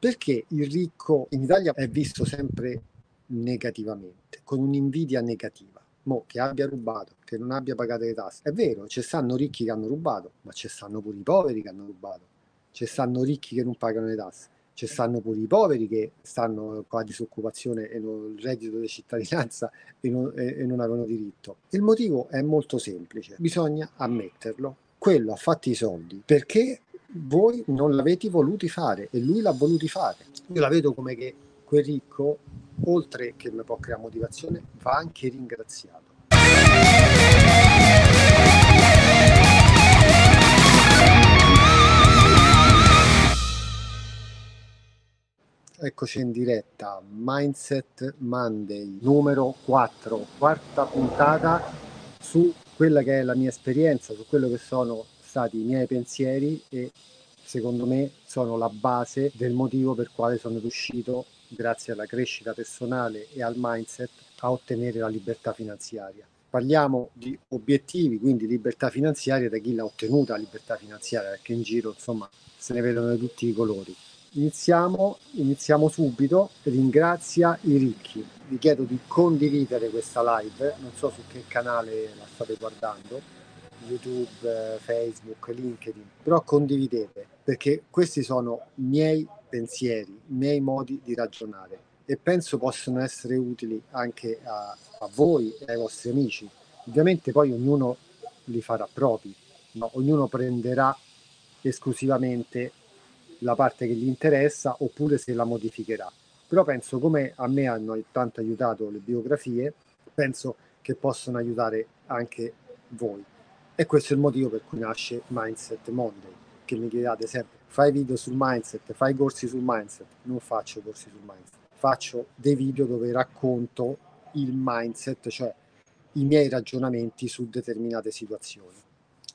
Perché il ricco in Italia è visto sempre negativamente, con un'invidia negativa. Mo, che abbia rubato, che non abbia pagato le tasse. È vero, ci stanno ricchi che hanno rubato, ma ci stanno pure i poveri che hanno rubato. Ci stanno ricchi che non pagano le tasse. Ci stanno pure i poveri che stanno con la disoccupazione e non, il reddito di cittadinanza e non, e, e non avevano diritto. Il motivo è molto semplice, bisogna ammetterlo. Quello ha fatto i soldi perché voi non l'avete voluti fare e lui l'ha voluti fare. Io la vedo come che quel ricco, oltre che mi può creare motivazione, va anche ringraziato. Eccoci in diretta, Mindset Monday numero 4, quarta puntata su quella che è la mia esperienza, su quello che sono stati i miei pensieri e secondo me sono la base del motivo per quale sono riuscito, grazie alla crescita personale e al mindset, a ottenere la libertà finanziaria. Parliamo di obiettivi, quindi libertà finanziaria da chi l'ha ottenuta libertà finanziaria, perché in giro insomma se ne vedono di tutti i colori. Iniziamo, iniziamo subito, ringrazia i ricchi. Vi chiedo di condividere questa live, non so su che canale la state guardando, YouTube, Facebook, LinkedIn, però condividete perché questi sono i miei pensieri, i miei modi di ragionare e penso possano essere utili anche a, a voi e ai vostri amici. Ovviamente poi ognuno li farà propri, no? ognuno prenderà esclusivamente la parte che gli interessa oppure se la modificherà. Però penso come a me hanno tanto aiutato le biografie, penso che possano aiutare anche voi. E questo è il motivo per cui nasce Mindset Monday, che mi chiedate sempre, fai video sul mindset, fai corsi sul mindset. Non faccio corsi sul mindset, faccio dei video dove racconto il mindset, cioè i miei ragionamenti su determinate situazioni.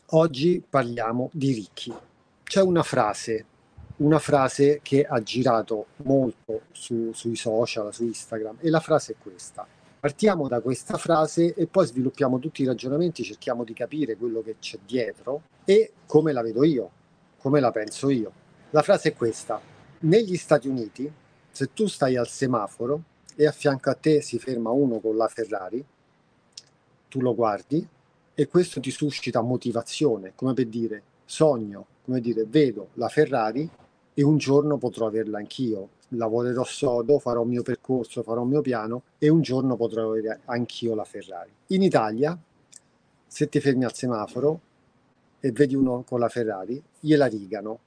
Oggi parliamo di ricchi. C'è una frase, una frase che ha girato molto su, sui social, su Instagram, e la frase è questa Partiamo da questa frase e poi sviluppiamo tutti i ragionamenti, cerchiamo di capire quello che c'è dietro e come la vedo io, come la penso io. La frase è questa. Negli Stati Uniti, se tu stai al semaforo e a fianco a te si ferma uno con la Ferrari, tu lo guardi e questo ti suscita motivazione, come per dire sogno, come dire vedo la Ferrari e un giorno potrò averla anch'io lavorerò sodo, farò il mio percorso, farò il mio piano e un giorno potrò avere anch'io la Ferrari. In Italia, se ti fermi al semaforo e vedi uno con la Ferrari, gliela rigano.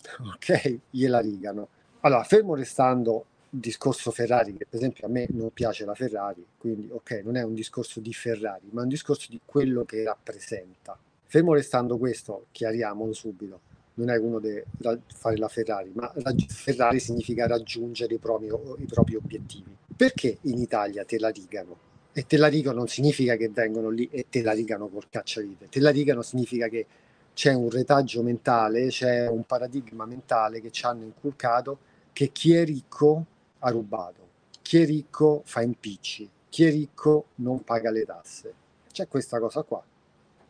Ok? Gliela rigano. Allora, fermo restando il discorso Ferrari, che per esempio a me non piace la Ferrari, quindi ok, non è un discorso di Ferrari, ma è un discorso di quello che rappresenta. Fermo restando questo, chiariamolo subito non è uno di fare la Ferrari, ma raggi- Ferrari significa raggiungere i propri, i propri obiettivi. Perché in Italia te la rigano? E te la rigano non significa che vengono lì e te la rigano col cacciavite, te la rigano significa che c'è un retaggio mentale, c'è un paradigma mentale che ci hanno inculcato che chi è ricco ha rubato, chi è ricco fa impicci, chi è ricco non paga le tasse. C'è questa cosa qua.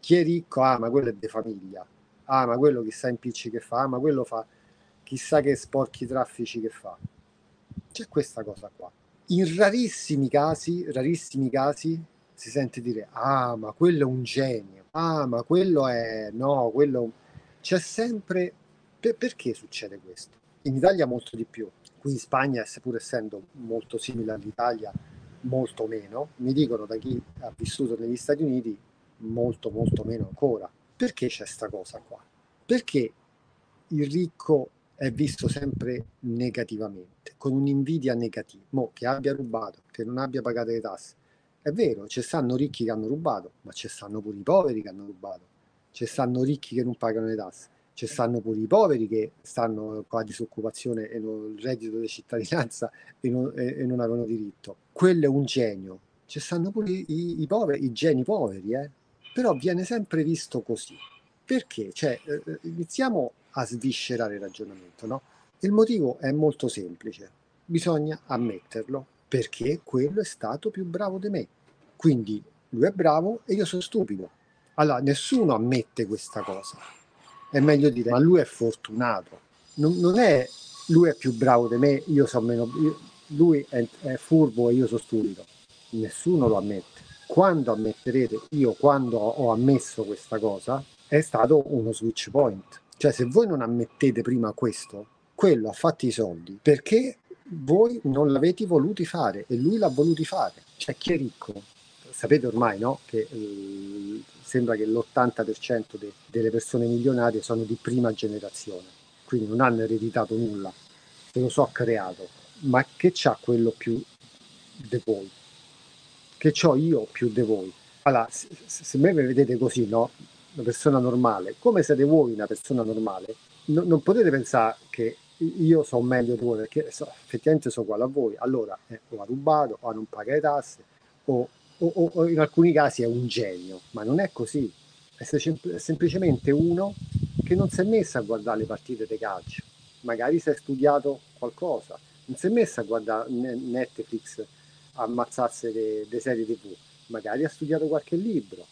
Chi è ricco, ah, ma quello è di famiglia, ah ma quello chissà impicci che fa, ah, ma quello fa chissà che sporchi traffici che fa. C'è questa cosa qua. In rarissimi casi, rarissimi casi si sente dire ah ma quello è un genio, ah ma quello è no, quello c'è sempre per, perché succede questo? In Italia molto di più, qui in Spagna, pur essendo molto simile all'Italia, molto meno. Mi dicono da chi ha vissuto negli Stati Uniti molto molto meno ancora. Perché c'è questa cosa qua? Perché il ricco è visto sempre negativamente, con un'invidia negativa, Mo, che abbia rubato, che non abbia pagato le tasse. È vero, ci stanno ricchi che hanno rubato, ma ci stanno pure i poveri che hanno rubato. Ci stanno ricchi che non pagano le tasse. Ci stanno pure i poveri che stanno con la disoccupazione e non, il reddito di cittadinanza e non, e, e non avevano diritto. Quello è un genio. Ci stanno pure i, i poveri, i geni poveri, eh? Però viene sempre visto così. Perché? Cioè, eh, eh, iniziamo a sviscerare il ragionamento, no? Il motivo è molto semplice, bisogna ammetterlo, perché quello è stato più bravo di me. Quindi lui è bravo e io sono stupido. Allora, nessuno ammette questa cosa. È meglio dire, ma lui è fortunato. Non, non è lui è più bravo di me, io so meno, io, lui è, è furbo e io sono stupido. Nessuno lo ammette. Quando ammetterete, io quando ho ammesso questa cosa, è stato uno switch point. Cioè se voi non ammettete prima questo, quello ha fatto i soldi perché voi non l'avete voluti fare e lui l'ha voluti fare. Cioè chi è ricco? Sapete ormai no? che eh, sembra che l'80% de- delle persone milionarie sono di prima generazione, quindi non hanno ereditato nulla, se lo so creato, ma che c'ha quello più di? Che ho io più di voi? Allora, se, se me vedete così, no? Una persona normale, come siete voi una persona normale, no, non potete pensare che io so meglio di voi perché so, effettivamente sono uguale a voi. Allora, eh, o ha rubato, o non paga le tasse, o, o, o, in alcuni casi è un genio, ma non è così. È, sem- semplicemente uno che non si è messo a guardare le partite di calcio. Magari si è studiato qualcosa, non si è messo a guardare Netflix a ammazzarsi le serie tv, magari ha studiato qualche libro,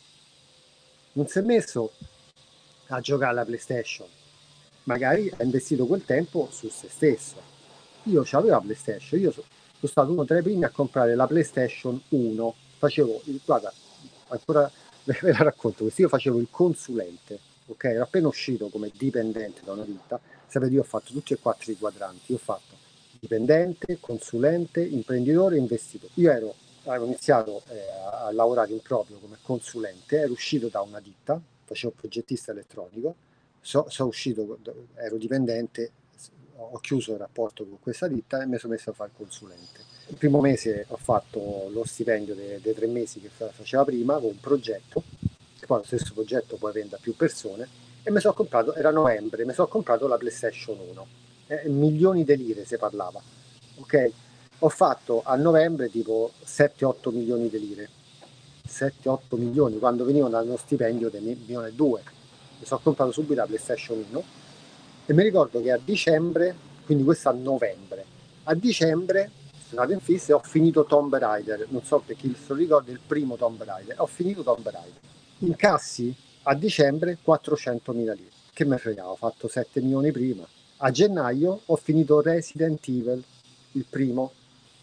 non si è messo a giocare alla PlayStation, magari ha investito quel tempo su se stesso. Io avevo la PlayStation, io sono, sono stato uno tra i primi a comprare la PlayStation 1, facevo, guarda, ancora ve la racconto questo, io facevo il consulente, ok? Ero appena uscito come dipendente da una ditta, sapete io ho fatto tutti e quattro i quadranti, ho fatto dipendente, consulente, imprenditore e investitore. Io ero, avevo iniziato eh, a lavorare in proprio come consulente, ero uscito da una ditta, facevo progettista elettronico, sono so uscito, ero dipendente, ho chiuso il rapporto con questa ditta e mi sono messo a fare consulente. Il primo mese ho fatto lo stipendio dei, dei tre mesi che faceva prima con un progetto, poi lo stesso progetto poi vende a più persone e mi sono comprato, era novembre, mi sono comprato la PlayStation 1, eh, milioni di lire si parlava, ok? Ho fatto a novembre tipo 7-8 milioni di lire, 7-8 milioni quando venivano dallo stipendio di milione e due mi sono comprato subito la PlayStation 1 e mi ricordo che a dicembre, quindi questo a novembre, a dicembre sono andato in fissa e ho finito Tomb Raider, non so per chi se lo ricorda, il primo Tomb Raider, ho finito Tomb Raider. Incassi a dicembre 400 mila lire, che mi fregava, ho fatto 7 milioni prima. A gennaio ho finito Resident Evil, il primo,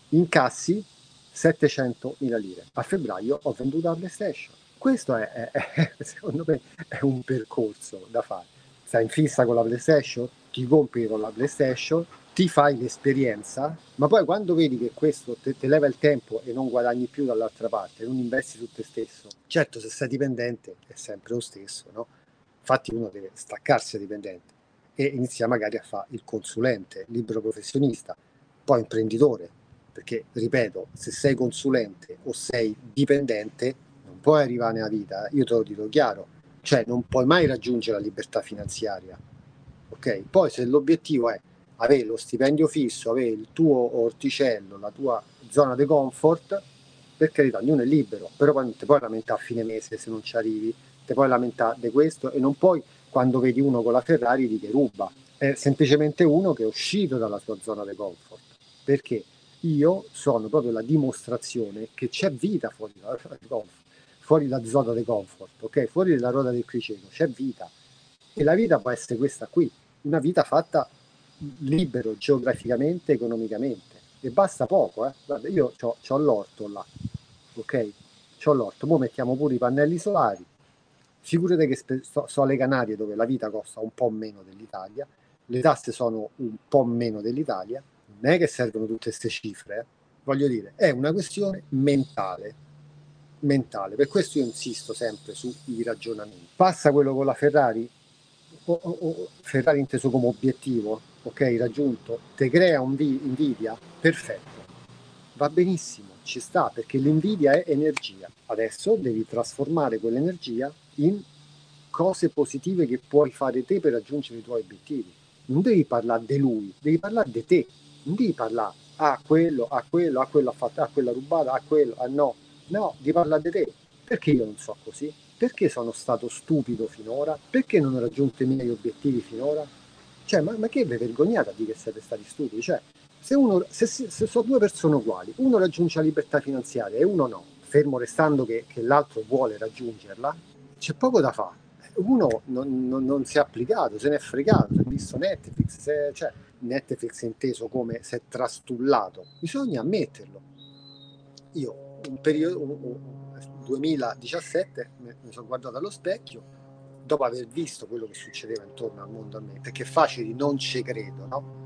incassi 700 mila lire. A febbraio ho venduto la PlayStation questo è, è, è, secondo me è un percorso da fare. Stai in fissa con la PlayStation, ti compri con la PlayStation, ti fai l'esperienza, ma poi quando vedi che questo ti leva il tempo e non guadagni più dall'altra parte, non investi su te stesso, certo se sei dipendente è sempre lo stesso, no? Infatti uno deve staccarsi dipendente e inizia magari a fare il consulente, libero professionista, poi imprenditore, perché ripeto, se sei consulente o sei dipendente puoi arrivare nella vita, io te lo dico chiaro, cioè non puoi mai raggiungere la libertà finanziaria. Ok? Poi se l'obiettivo è avere lo stipendio fisso, avere il tuo orticello, la tua zona di comfort, per carità, ognuno è libero, però poi non ti puoi lamentare a fine mese se non ci arrivi, ti puoi lamentare di questo e non puoi quando vedi uno con la Ferrari di che ruba, è semplicemente uno che è uscito dalla sua zona di comfort. Perché? Io sono proprio la dimostrazione che c'è vita fuori dalla fuori la zona di comfort, ok? Fuori dalla ruota del criceto, c'è vita. E la vita può essere questa qui, una vita fatta libero geograficamente, economicamente. E basta poco, eh? Guarda, io ho l'orto là, ok? Ho l'orto, ora mettiamo pure i pannelli solari. Figurate che spe- so, alle Canarie dove la vita costa un po' meno dell'Italia, le tasse sono un po' meno dell'Italia, non è che servono tutte queste cifre, eh? voglio dire, è una questione mentale mentale. Per questo io insisto sempre sui ragionamenti. Passa quello con la Ferrari, o, o, Ferrari inteso come obiettivo, ok, raggiunto, ti crea un vi- invidia, perfetto, va benissimo, ci sta, perché l'invidia è energia. Adesso devi trasformare quell'energia in cose positive che puoi fare te per raggiungere i tuoi obiettivi. Non devi parlare di lui, devi parlare di te, non devi parlare a ah, quello, a quello, a quello ha fatto, a quella rubata, a quello, a no, No, di parlare di te. Perché io non so così? Perché sono stato stupido finora? Perché non ho raggiunto i miei obiettivi finora? Cioè, ma, ma che vi vergognate a dire che siete stati stupidi? Cioè, se, uno, se, se sono due persone uguali, uno raggiunge la libertà finanziaria e uno no, fermo restando che, che l'altro vuole raggiungerla, c'è poco da fare. Uno non, non, non, si è applicato, se ne è fregato, si è visto Netflix, se, cioè, Netflix inteso come si è trastullato, bisogna ammetterlo. Io un periodo, un, un 2017 mi, sono guardato allo specchio dopo aver visto quello che succedeva intorno al mondo a me, perché è facile, non ci credo, no?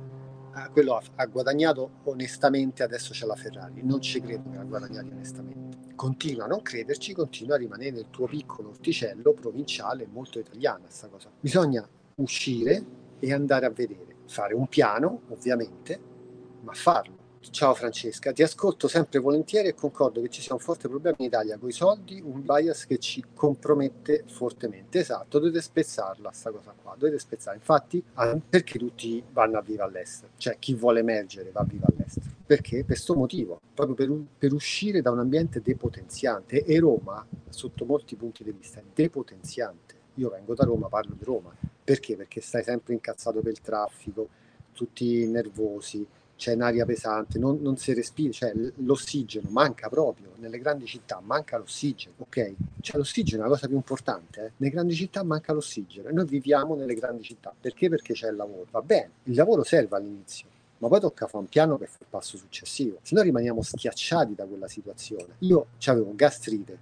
Ah, quello ha, ha, guadagnato onestamente, adesso c'è la Ferrari, non ci credo che ha guadagnato onestamente. Continua a non crederci, continua a rimanere nel tuo piccolo orticello provinciale, molto italiana questa cosa. Bisogna uscire e andare a vedere, fare un piano, ovviamente, ma farlo Ciao Francesca, ti ascolto sempre volentieri e concordo che ci sia un forte problema in Italia con i soldi, un bias che ci compromette fortemente. Esatto, dovete spezzarla sta cosa qua, dovete spezzarla. Infatti, perché tutti vanno a viva all'estero? Cioè chi vuole emergere va a viva all'estero. Perché? Per questo motivo, proprio per, per uscire da un ambiente depotenziante e Roma, sotto molti punti di vista, è depotenziante. Io vengo da Roma, parlo di Roma. Perché? Perché stai sempre incazzato per il traffico, tutti nervosi, c'è un'aria pesante, non, non, si respira, cioè l'ossigeno manca proprio, nelle grandi città manca l'ossigeno, ok? Cioè l'ossigeno è la cosa più importante, eh? nelle grandi città manca l'ossigeno e noi viviamo nelle grandi città, perché? Perché c'è il lavoro, va bene, il lavoro serve all'inizio, ma poi tocca fare un piano per fare il passo successivo, se no rimaniamo schiacciati da quella situazione. Io avevo gastrite,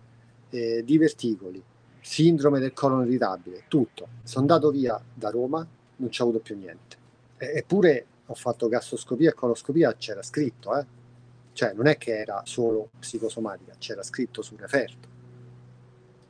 eh, diverticoli, sindrome del colon irritabile, tutto, sono andato via da Roma, non ho avuto più niente. Eppure ho fatto gastroscopia e coloscopia, c'era scritto, eh? cioè non è che era solo psicosomatica, c'era scritto sul referto.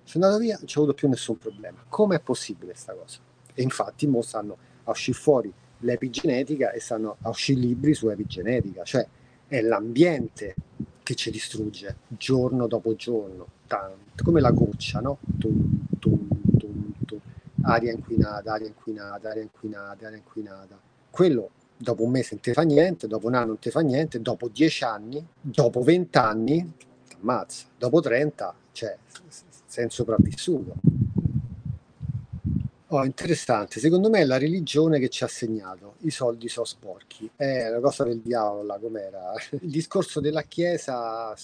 Sono andato via, non c'è avuto più nessun problema. Com'è possibile questa cosa? E infatti mo stanno a uscire fuori l'epigenetica e stanno a uscire libri su epigenetica, cioè è l'ambiente che ci distrugge giorno dopo giorno, tanto, come la goccia, no? Tum, tum, tum, tum. Aria inquinata, aria inquinata, aria inquinata, aria inquinata. Quello dopo un mese non ti fa niente, dopo un anno non ti fa niente, dopo dieci anni, dopo vent'anni, ammazza, dopo trenta, cioè, sei sopravvissuto. Oh, interessante, secondo me è la religione che ci ha segnato, i soldi sono sporchi, è la cosa del diavolo com'era? Il discorso della Chiesa,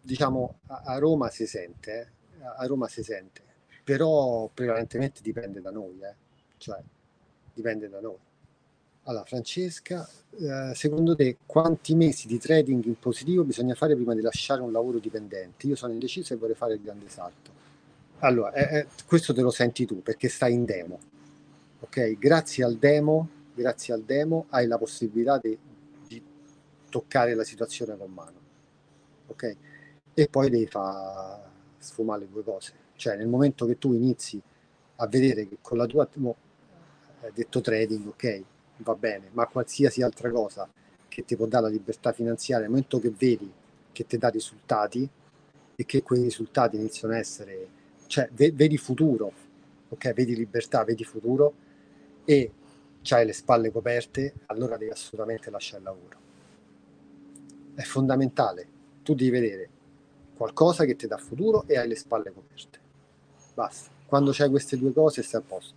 diciamo, a Roma si sente, eh? a Roma si sente, però prevalentemente dipende da noi, eh? cioè dipende da noi. Allora, Francesca, eh, secondo te quanti mesi di trading in positivo bisogna fare prima di lasciare un lavoro dipendente? Io sono indeciso e vorrei fare il grande salto. Allora, eh, eh, questo te lo senti tu perché stai in demo. Ok? Grazie al demo, grazie al demo hai la possibilità di, di toccare la situazione con mano. Ok? E poi devi far sfumare le due cose. Cioè, nel momento che tu inizi a vedere che con la tua... No, detto trading, ok? va bene, ma qualsiasi altra cosa che ti può dare la libertà finanziaria, nel momento che vedi che ti dà risultati e che quei risultati iniziano a essere, cioè vedi futuro, ok? Vedi libertà, vedi futuro e hai le spalle coperte, allora devi assolutamente lasciare il lavoro. È fondamentale, tu devi vedere qualcosa che ti dà futuro e hai le spalle coperte. Basta. Quando c'hai queste due cose stai a posto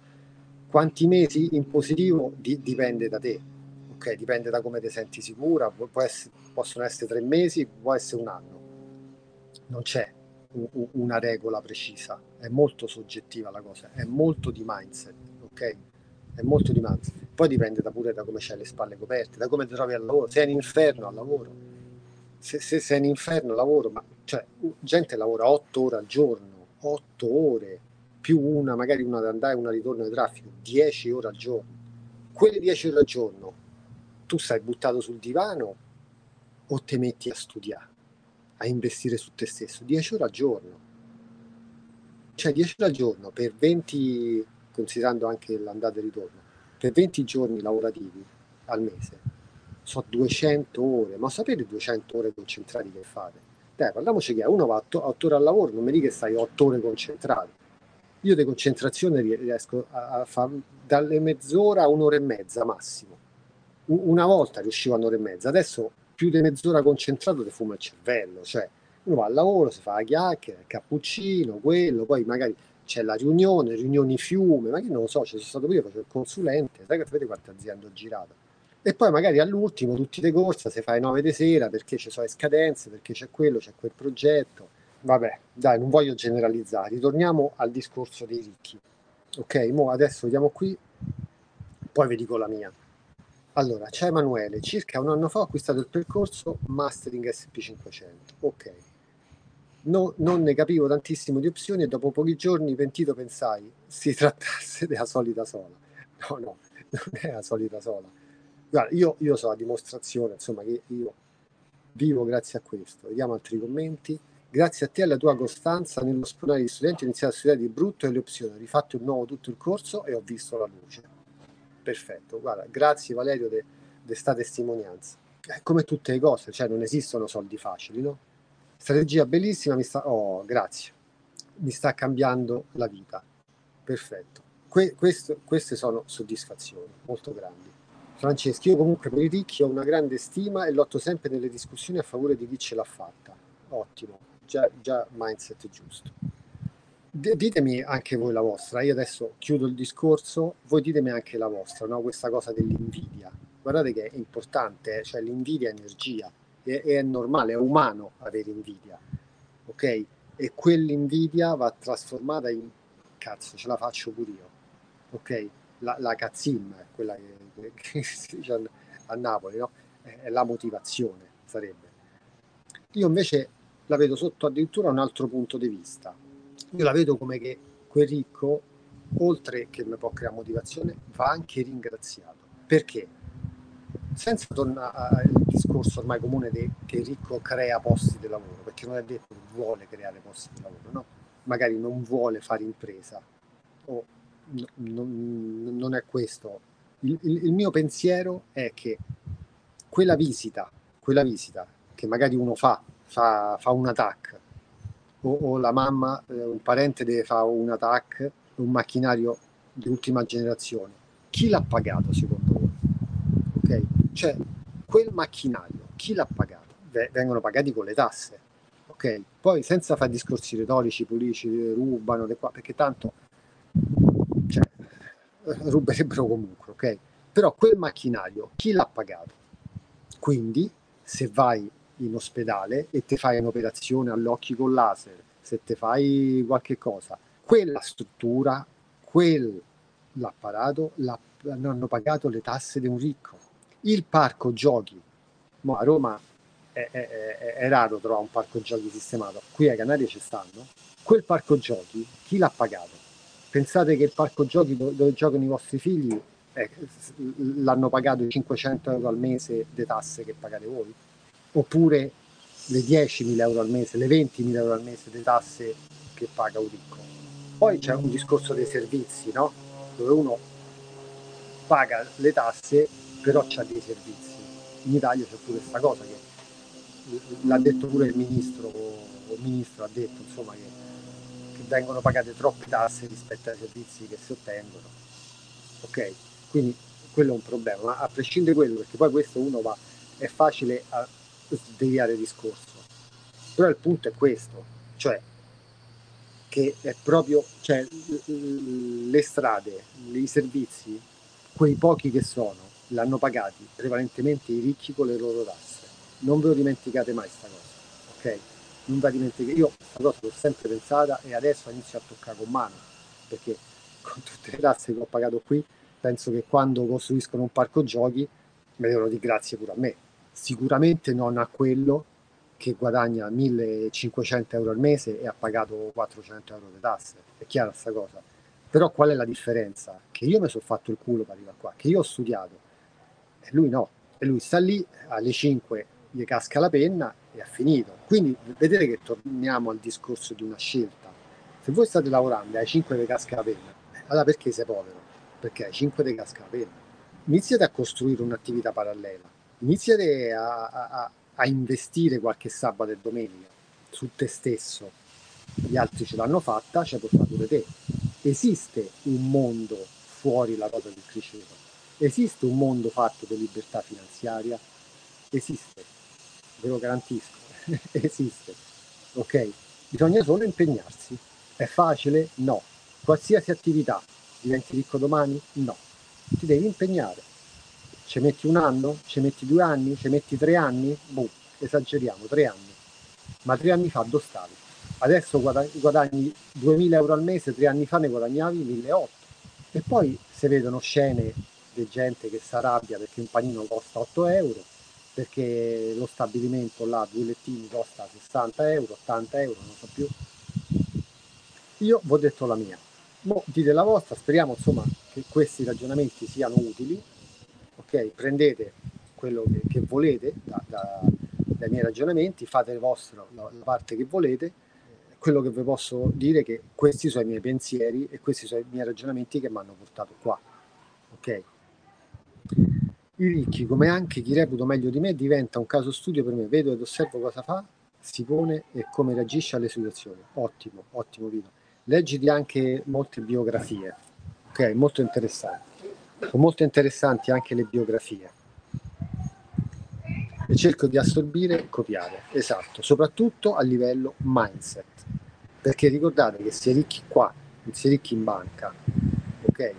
quanti mesi in positivo di, dipende da te, ok? Dipende da come ti senti sicura, essere, possono essere tre mesi, può essere un anno. Non c'è una regola precisa, è molto soggettiva la cosa, è molto di mindset, ok? È molto di mindset. Poi dipende da pure da come c'hai le spalle coperte, da come ti trovi al lavoro, se è in inferno al lavoro. Se, se sei in inferno al lavoro, ma cioè, gente lavora otto ore al giorno, otto ore, più una, magari una da andare e una ritorno di traffico, 10 ore al giorno. Quelle 10 ore al giorno tu stai buttato sul divano o ti metti a studiare, a investire su te stesso? 10 ore al giorno. Cioè 10 ore al giorno per 20, considerando anche l'andata e ritorno, per 20 giorni lavorativi al mese, sono 200 ore, ma sapete 200 ore concentrati che fate? Dai, parliamoci che uno va 8 ore al lavoro, non mi dica che stai 8 ore concentrato io di concentrazione riesco a, a fare dalle mezz'ora a un'ora e mezza massimo. una volta riuscivo a un'ora e mezza, adesso più di mezz'ora concentrato ti fuma il cervello, cioè uno va al lavoro, si fa la chiacchiera, il cappuccino, quello, poi magari c'è la riunione, riunioni fiume, ma io non lo so, ci sono stato io, facevo il consulente, sai che sapete quante aziende ho girato. E poi magari all'ultimo tutti le corsa, se fai 9 di sera perché ci sono le scadenze, perché c'è quello, c'è quel progetto Vabbè, dai, non voglio generalizzare. Ritorniamo al discorso dei ricchi. Ok, mo adesso vediamo qui, poi vi dico la mia. Allora, c'è Emanuele, circa un anno fa ho acquistato il percorso Mastering SP500. Ok. No, non ne capivo tantissimo di opzioni e dopo pochi giorni pentito pensai si trattasse della solita sola. No, no, non è la solita sola. Guarda, io, io so a dimostrazione, insomma, che io vivo grazie a questo. Vediamo altri commenti. Grazie a te e alla tua costanza nello spronare gli studenti ho iniziato a studiare di brutto e le opzioni, ho rifatto di nuovo tutto il corso e ho visto la luce perfetto. Guarda, grazie Valerio di questa testimonianza. È come tutte le cose, cioè non esistono soldi facili, no? Strategia bellissima, mi sta... Oh, grazie. Mi sta cambiando la vita. Perfetto. Que- questo, queste sono soddisfazioni molto grandi. Francesco, io comunque per i ricchi ho una grande stima e lotto sempre nelle discussioni a favore di chi ce l'ha fatta. Ottimo, già, già mindset giusto ditemi anche voi la vostra. Io adesso chiudo il discorso, voi ditemi anche la vostra, no? questa cosa dell'invidia. Guardate che è importante, eh? cioè l'invidia è energia, è, è normale, è umano avere invidia, ok? E quell'invidia va trasformata in cazzo, ce la faccio pure io, ok? La, la cazzim, quella che, che si dice a Napoli, no? È la motivazione, sarebbe. Io invece la vedo sotto addirittura un altro punto di vista io la vedo come che quel ricco, oltre che mi può creare motivazione, va anche ringraziato. Perché? Senza tornare al discorso ormai comune de, che il ricco crea posti di lavoro, perché non è detto che vuole creare posti di lavoro, no? Magari non vuole fare impresa, o no, non, non, è questo. Il, il, il mio pensiero è che quella visita, quella visita che magari uno fa, fa, fa un attack, o, o la mamma, eh, un parente deve fare un attack, un macchinario di ultima generazione, chi l'ha pagato secondo voi? Ok? Cioè, quel macchinario, chi l'ha pagato? vengono pagati con le tasse. Ok? Poi senza fare discorsi retorici, politici, rubano, qua, perché tanto cioè, ruberebbero comunque, ok? Però quel macchinario, chi l'ha pagato? Quindi, se vai in ospedale e ti fai un'operazione all'occhio con laser, se ti fai qualche cosa, quella struttura, quell'apparato hanno pagato le tasse di un ricco. Il parco giochi, a Roma è, è, è, è, raro trovare un parco giochi sistemato, qui ai Canarie ci stanno. Quel parco giochi, chi l'ha pagato? Pensate che il parco giochi dove, dove giocano i vostri figli eh, l'hanno pagato 500 euro al mese di tasse che pagate voi? Oppure le 10.000 euro al mese, le 20.000 euro al mese di tasse che paga un ricco. Poi c'è un discorso dei servizi, no? dove uno paga le tasse però c'ha dei servizi. In Italia c'è pure questa cosa che l'ha detto pure il ministro, il ministro ha detto insomma che, che vengono pagate troppe tasse rispetto ai servizi che si ottengono. Ok? Quindi quello è un problema, ma a prescindere da quello, perché poi questo uno va, è facile sdeviare il discorso. Però il punto è questo, cioè che è proprio cioè, le strade, i servizi, quei pochi che sono, l'hanno pagati prevalentemente i ricchi con le loro tasse. Non ve lo dimenticate mai questa cosa, ok? Non va dimenticare. Io questa cosa l'ho sempre pensata e adesso inizio a toccare con mano, perché con tutte le tasse che ho pagato qui, penso che quando costruiscono un parco giochi me devono di grazie pure a me, sicuramente non a quello che guadagna 1500 euro al mese e ha pagato 400 euro di tasse. È chiara questa cosa. Però qual è la differenza? Che io mi sono fatto il culo per arrivare qua, che io ho studiato e lui no. E lui sta lì, alle 5 gli casca la penna e ha finito. Quindi vedete che torniamo al discorso di una scelta. Se voi state lavorando e alle 5 vi casca la penna, allora perché sei povero? Perché alle 5 ti casca la penna. Iniziate a costruire un'attività parallela iniziare a, a, a investire qualche sabato e domenica su te stesso. Gli altri ce l'hanno fatta, la puoi fare pure te. Esiste un mondo fuori la cosa del criceto. Esiste un mondo fatto di libertà finanziaria? Esiste, ve lo garantisco, esiste. Ok? Bisogna solo impegnarsi. È facile? No. Qualsiasi attività diventi ricco domani? No. Ti devi impegnare ci metti un anno? Ci metti due anni? Ci metti tre anni? Boh, esageriamo, tre anni. Ma tre anni fa dove stavi? Adesso guadagni 2000 euro al mese, tre anni fa ne guadagnavi 1800. E poi si vedono scene di gente che si arrabbia perché un panino costa 8 euro, perché lo stabilimento là, due lettini, costa 60 euro, 80 euro, non so più. Io vi ho detto la mia. Mo dite la vostra, speriamo insomma che questi ragionamenti siano utili. Ok, prendete quello che, che volete da, da, dai miei ragionamenti, fate il vostro, la, la parte che volete quello che vi posso dire è che questi sono i miei pensieri e questi sono i miei ragionamenti che mi hanno portato qua. Ok? I ricchi, come anche chi reputo meglio di me, diventa un caso studio per me. Vedo ed osservo cosa fa, si pone e come reagisce alle situazioni. Ottimo, ottimo video. Leggiti anche molte biografie. Ok, molto interessanti. Sono molto interessanti anche le biografie e cerco di assorbire e copiare, esatto, soprattutto a livello mindset, perché ricordate che si è ricchi qua, si è ricchi in banca, ok?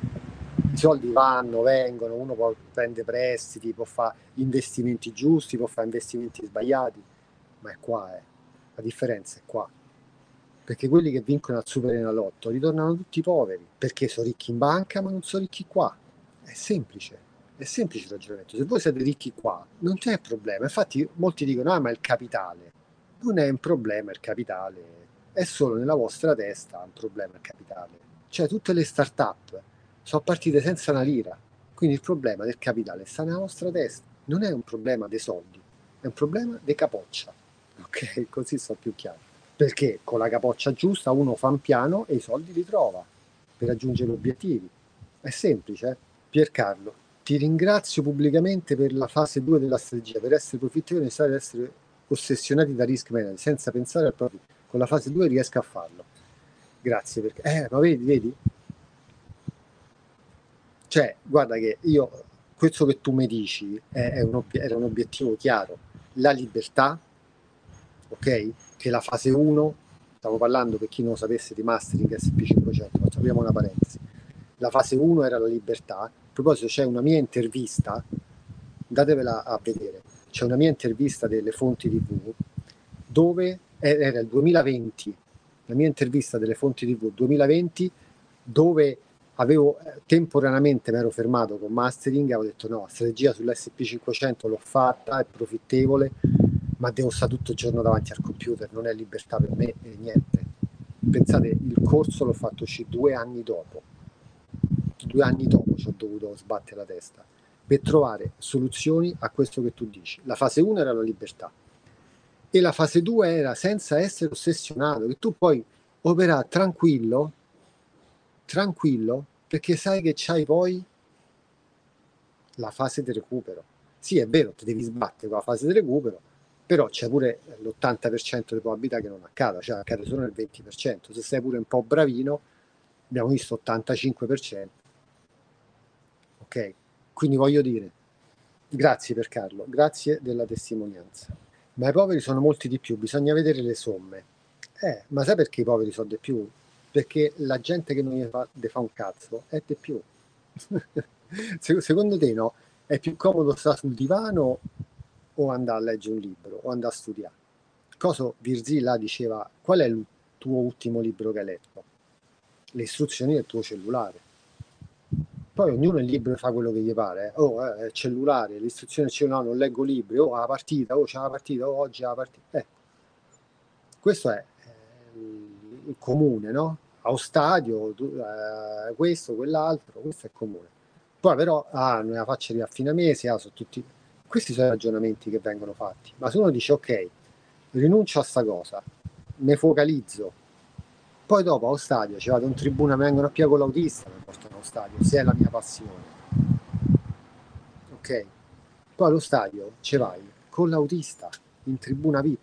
I soldi vanno, vengono, uno può prendere prestiti, può fare investimenti giusti, può fare investimenti sbagliati, ma è qua, eh. la differenza è qua. Perché quelli che vincono al Super Enalotto ritornano tutti poveri, perché sono ricchi in banca ma non sono ricchi qua. È semplice. È semplice il ragionamento. Se voi siete ricchi qua, non c'è problema. Infatti, molti dicono: Ah, ma il capitale. Non è un problema il capitale, è solo nella vostra testa un problema il capitale. Cioè, tutte le start-up sono partite senza una lira. Quindi il problema del capitale sta nella vostra testa. Non è un problema dei soldi, è un problema di capoccia. Ok? Così sto più chiaro. Perché con la capoccia giusta uno fa un piano e i soldi li trova per raggiungere gli obiettivi. È semplice, eh? Piercarlo ti ringrazio pubblicamente per la fase 2 della strategia, per essere profittevoli è necessario essere ossessionati da risk management, senza pensare al proprio. Con la fase 2 riesco a farlo. Grazie perché... Eh, ma vedi, vedi? Cioè, guarda che io, questo che tu mi dici è, è un, era un obiettivo chiaro. La libertà, ok? Che la fase 1, stavo parlando per chi non lo sapesse di mastering SP500, facciamo una parentesi. La fase 1 era la libertà, proposito c'è una mia intervista, datevela a vedere, c'è una mia intervista delle fonti TV dove era il 2020, la mia intervista delle fonti TV 2020 dove avevo eh, temporaneamente mi ero fermato con mastering, avevo detto no, strategia sull'SP500 l'ho fatta, è profittevole, ma devo stare tutto il giorno davanti al computer, non è libertà per me e niente. Pensate, il corso l'ho fatto uscire due anni dopo due anni dopo ci ho dovuto sbattere la testa per trovare soluzioni a questo che tu dici. La fase 1 era la libertà e la fase 2 era senza essere ossessionato, che tu puoi operare tranquillo, tranquillo, perché sai che c'hai poi la fase di recupero. Sì, è vero, ti devi sbattere con la fase di recupero, però c'è pure l'80% di probabilità che non accada, cioè accade solo nel 20%. Se sei pure un po' bravino, abbiamo visto 85%, Quindi voglio dire, grazie per Carlo, grazie della testimonianza. Ma i poveri sono molti di più, bisogna vedere le somme. Eh, ma sai perché i poveri sono di più? Perché la gente che non gli fa, fa un cazzo è di più. Secondo te no? È più comodo stare sul divano o andare a leggere un libro o andare a studiare? Cosa Virzilla diceva, qual è il tuo ultimo libro che hai letto? Le istruzioni del tuo cellulare poi ognuno è libero di fare quello che gli pare. Oh, eh, cellulare, l'istruzione cellulare, non leggo libri, oh, la partita, oh, c'è la partita, oh, oggi è la partita. Eh. Questo è eh, il comune, no? A stadio, tu, eh, questo, quell'altro, questo è comune. Poi però, ah, non la faccia di a fine mese, ah, sono tutti... Questi sono i ragionamenti che vengono fatti. Ma se uno dice, ok, rinuncio a sta cosa, ne focalizzo, poi dopo allo stadio ci vado in tribuna, vengono a piedi con l'autista, mi portano allo stadio, se è la mia passione. Ok? Poi allo stadio ci vai con l'autista in tribuna VIP.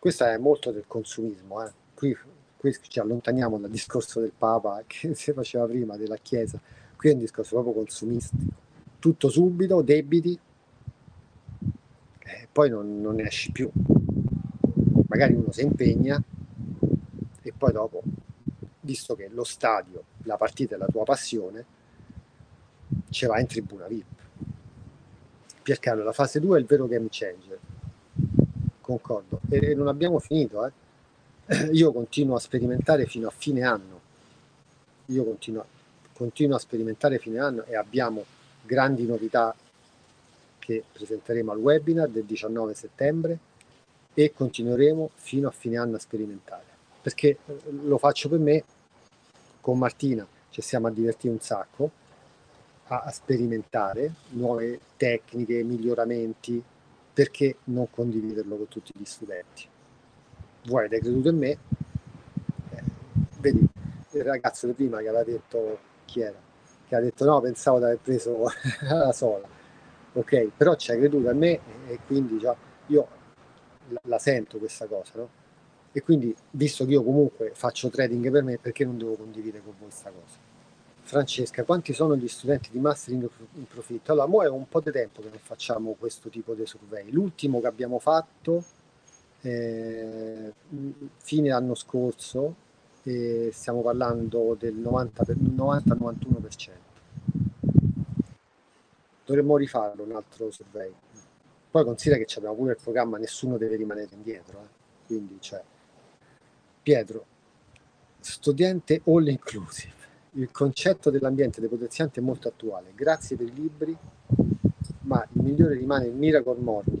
Questo è molto del consumismo, eh. qui, qui ci allontaniamo dal discorso del Papa che si faceva prima della Chiesa, qui è un discorso proprio consumistico. Tutto subito, debiti, e poi non, non ne esci più magari uno si impegna e poi dopo, visto che lo stadio, la partita è la tua passione, ci va in tribuna VIP. Piercarlo, la fase 2 è il vero game changer. Concordo. E non abbiamo finito, eh. Io continuo a sperimentare fino a fine anno. Io continuo. continuo a sperimentare fine anno e abbiamo grandi novità che presenteremo al webinar del 19 settembre e continueremo fino a fine anno a sperimentare. Perché lo faccio per me con Martina ci siamo a divertire un sacco a, a sperimentare nuove tecniche, miglioramenti perché non condividerlo con tutti gli studenti. Voi avete creduto in me? Eh, vedi il ragazzo di prima che aveva detto chi era? Che ha detto no pensavo di aver preso la sola. Ok però ci hai creduto in me e quindi già io la, la sento questa cosa no? e quindi visto che io comunque faccio trading per me perché non devo condividere con voi questa cosa Francesca, quanti sono gli studenti di mastering in profitto? Allora, mo è un po' di tempo che non facciamo questo tipo di survey. L'ultimo che abbiamo fatto eh, fine anno scorso e stiamo parlando del 90-91%. Dovremmo rifarlo un altro survey. Poi considera che abbiamo pure il programma, nessuno deve rimanere indietro. Eh. Quindi, cioè, Pietro, studente all inclusive. Il concetto dell'ambiente dei potenzianti è molto attuale. Grazie per i libri, ma il migliore rimane il Miracle Morning.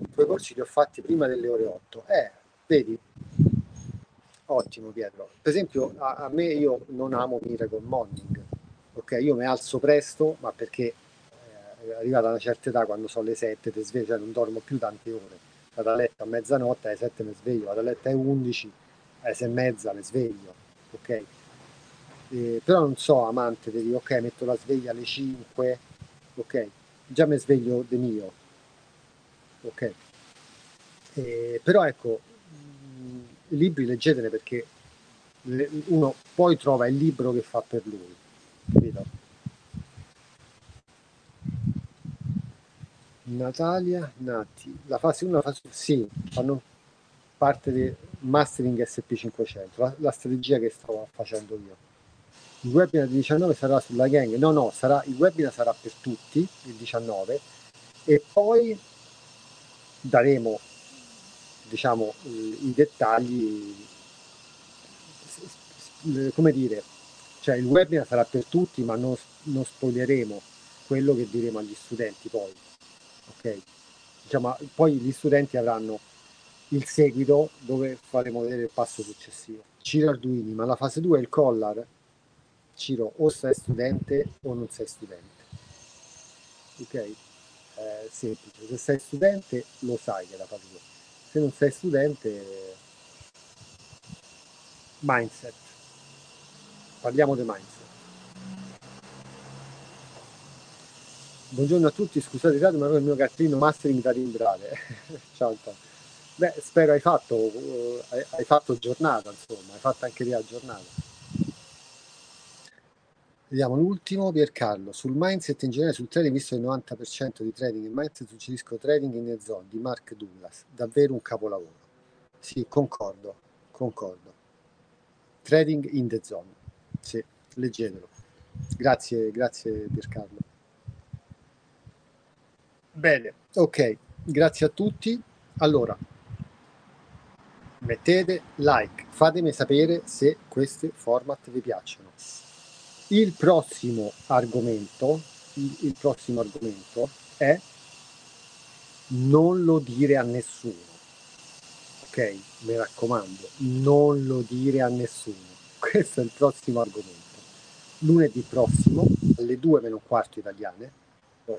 I tuoi corsi li ho fatti prima delle ore 8. Eh, vedi, Ottimo Pietro. Per esempio a, a, me io non amo Miracle Morning, ok? Io mi alzo presto, ma perché arrivata a una certa età, quando sono le 7, ti sveglio, cioè non dormo più tante ore. Vado a letto a mezzanotte, alle 7 mi sveglio, vado a letto alle 11, alle 6 e mezza mi sveglio, ok? Eh, però non so amante di ok metto la sveglia alle 5 ok già mi sveglio di mio ok eh, però ecco i libri leggetene perché uno poi trova il libro che fa per lui. Natalia Nati, la fase 1 la fase sì, fanno parte del mastering SP500, la, la, strategia che stavo facendo io. Il webinar del 19 sarà sulla gang, no no, sarà, il webinar sarà per tutti il 19 e poi daremo diciamo, i dettagli, come dire, cioè il webinar sarà per tutti, ma non, non spoileremo quello che diremo agli studenti poi. Ok? Diciamo, poi gli studenti avranno il seguito dove faremo vedere il passo successivo. Ciro Arduini, ma la fase 2 è il collar. Ciro, o sei studente o non sei studente. Ok? Eh, semplice. Se sei studente lo sai che è la fase 2 se non sei studente, mindset. Parliamo di mindset. Buongiorno a tutti, scusate ma il mio cartellino mastering da rimbrare. Ciao Antonio. Beh, spero hai fatto, uh, hai fatto giornata, insomma, hai fatto anche la giornata. Vediamo l'ultimo, Piercarlo. Sul mindset in generale, sul trading, visto il 90% di trading in mindset, suggerisco Trading in the Zone di Mark Douglas. Davvero un capolavoro. Sì, concordo, concordo. Trading in the Zone. Sì, leggetelo. Grazie, grazie Piercarlo. Bene, ok, grazie a tutti. Allora, mettete like, fatemi sapere se questi format vi piacciono il prossimo argomento, il, il prossimo argomento è non lo dire a nessuno. Ok, mi raccomando, non lo dire a nessuno. Questo è il prossimo argomento. Lunedì prossimo, alle 2 meno quarto italiane.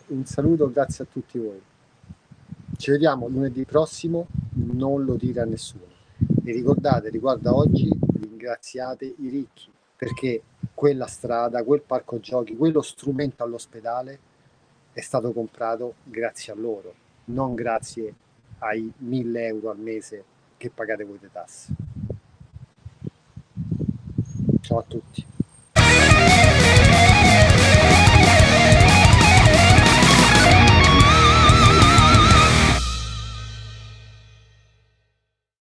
Un saluto, grazie a tutti voi. Ci vediamo lunedì prossimo, non lo dire a nessuno. E ricordate, riguarda oggi, ringraziate i ricchi, perché quella strada, quel parco giochi, quello strumento all'ospedale è stato comprato grazie a loro, non grazie ai 1000 euro al mese che pagate voi le tasse. Ciao a tutti.